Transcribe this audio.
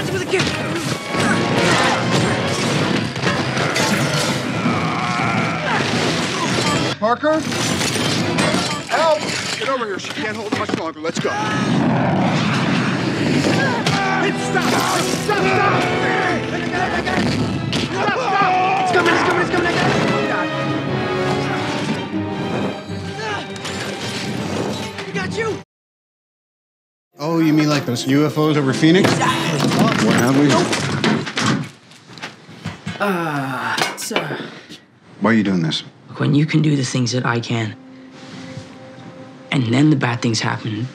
With a kick! Parker? Help! Get over here. She can't hold much longer. Let's go. It's stop! Stop! Stop! It's coming! It's coming! It's coming! Oh, got you! Oh, you mean like those UFOs over Phoenix? What have we? It's, uh, sir. Why are you doing this? when you can do the things that I can, and then the bad things happen,